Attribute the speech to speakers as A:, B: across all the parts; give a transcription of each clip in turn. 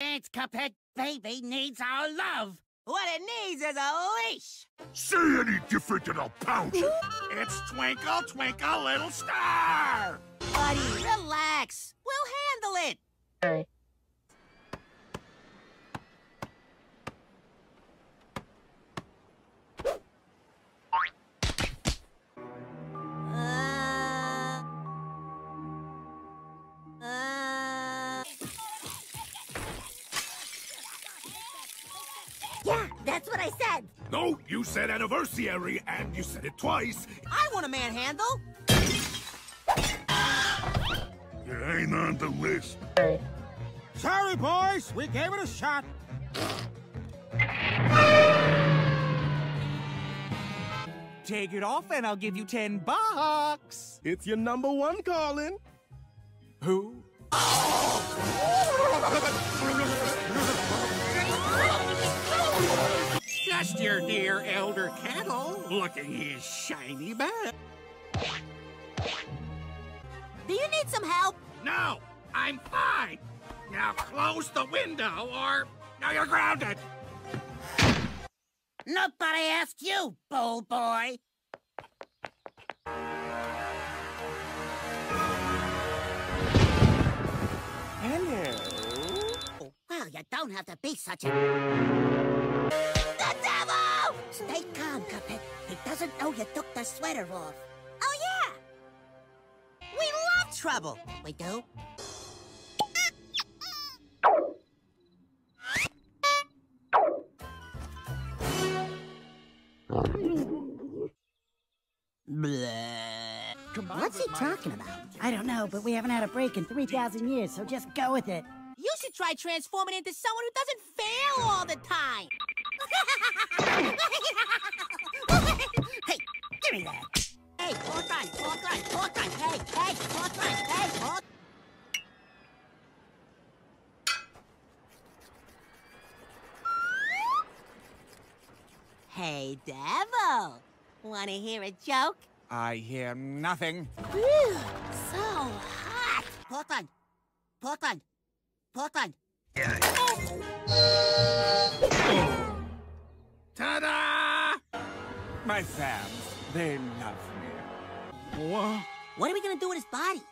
A: It's Cuphead. Baby needs our love.
B: What it needs is a leash.
C: Say any different and I'll pound you. it's Twinkle, Twinkle, Little Star.
B: Buddy, relax. We'll handle it.
D: Yeah, that's what I said.
C: No, you said anniversary, and you said it twice.
B: I want a manhandle.
C: You ain't on the list.
E: Sorry, boys. We gave it a shot. Take it off and I'll give you 10 bucks.
F: It's your number one calling.
E: Who?
C: Just your dear Elder Kettle, looking his shiny best.
B: Do you need some help?
C: No, I'm fine. Now close the window, or now you're grounded.
A: Nobody asked you, bull boy.
E: Hello.
A: Oh, well, you don't have to be such a... doesn't know you took the sweater off.
B: Oh, yeah. We love trouble.
A: We do? What's he talking about? I don't know, but we haven't had a break in 3,000 years, so just go with it.
B: You should try transforming into someone who doesn't fail all the time.
A: hey,
B: devil. Want to hear a joke?
E: I hear nothing.
B: Whew, so hot.
A: Talk on, talk on.
C: Ta-da!
E: My fans, they love me. What?
B: What are we gonna do with his body?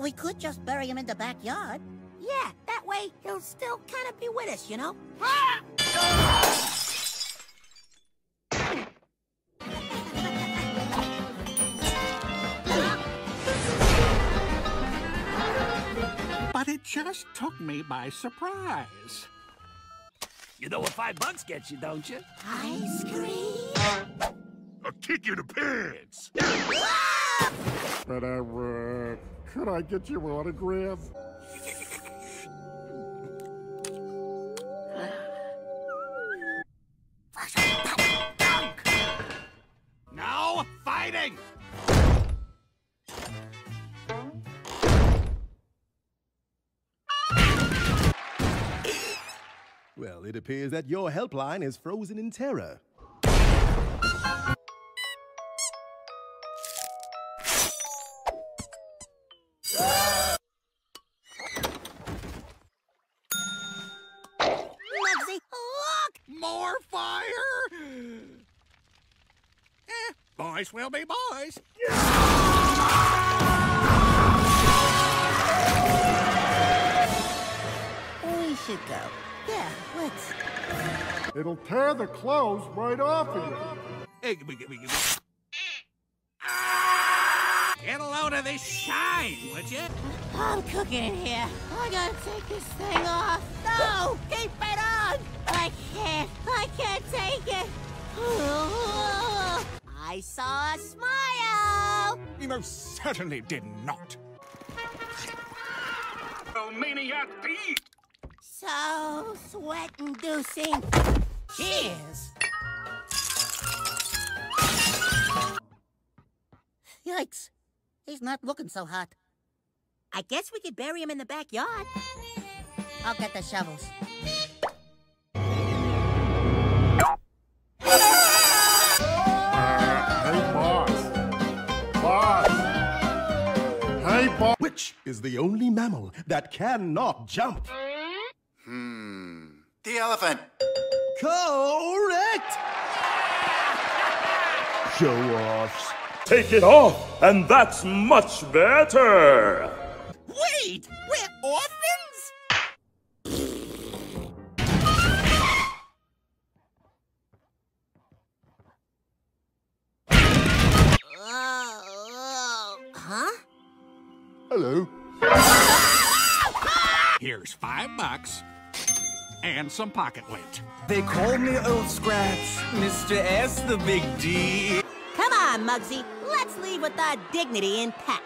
A: We could just bury him in the backyard.
B: Yeah, that way he'll still kind of be with us, you know?
C: But just took me by surprise.
G: You know what five bucks gets you, don't you?
B: Ice cream.
C: A kick in the pants.
F: But, I, uh, could I get you your autograph?
C: Now, fighting!
F: Well, it appears that your helpline is frozen in terror.
B: Muggsy, look!
C: More fire! Eh, boys will be boys.
A: Should go. Yeah, let's.
F: It'll tear the clothes right off of you.
C: Get a load of this shine, would you?
B: I'm cooking in here. I gotta take this thing off. No! Keep it on! I can't. I can't take it. I saw a smile.
E: You most certainly did not.
C: Oh, maniac beat!
B: So sweat-inducing.
A: Cheers. Yikes. He's not looking so hot.
B: I guess we could bury him in the backyard.
A: I'll get the shovels.
F: Hey, boss. Boss. Hey, boss. Which is the only mammal
H: mammal that cannot jump.
I: Hmm. The elephant.
H: Correct!
F: Show offs.
J: Take it off, and that's much better.
E: Wait! We're orphans?
B: Huh?
F: Hello.
C: Here's five bucks and some pocket lint.
E: They call me Old Scratch, Mr. S, the big D.
B: Come on, Muggsy. Let's leave with our dignity intact.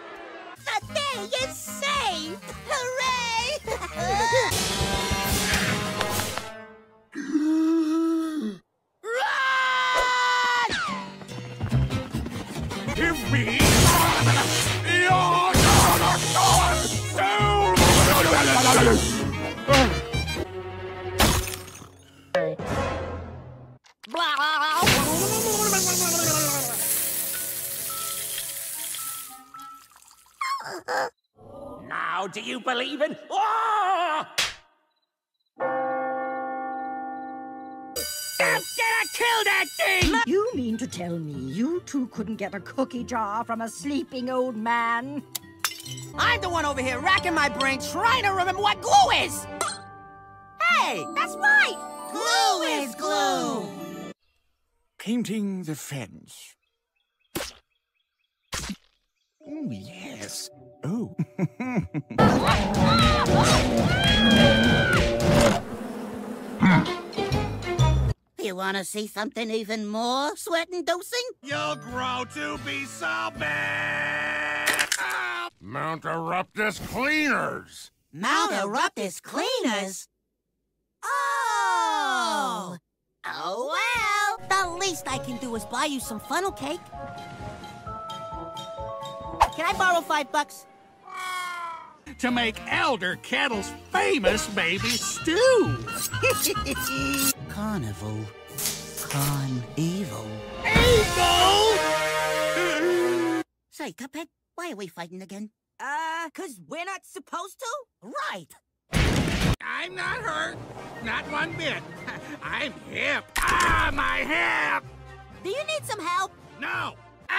A: The day is saved! Hooray! Run!
C: Give me
G: Now, do you believe in? Oh! I'm gonna kill that thing!
D: You mean to tell me you two couldn't get a cookie jar from a sleeping old man?
E: I'm the one over here racking my brain trying to remember what glue is! Hey, that's right!
B: Glue is glue!
C: Painting the fence. Oh, yes. Oh.
A: You wanna see something even more sweat-inducing?
C: You'll grow to be so big! Mount Eruptus Cleaners!
B: Mount Eruptus Cleaners? Oh!
A: Oh well!
B: The least I can do is buy you some funnel cake. Can I borrow five bucks?
C: To make Elder Kettle's famous baby stew!
A: Carnival. Con evil.
C: Evil!
A: Say, Cuphead, why are we fighting again?
B: Uh, cause we're not supposed to?
A: Right!
C: I'm not hurt. Not one bit. I'm hip. Ah, my hip!
B: Do you need some help?
C: No! Ow!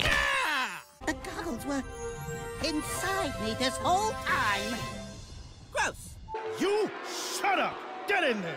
C: Yeah!
A: The goggles were inside me this whole time.
B: Gross.
H: You shut up! Get in there!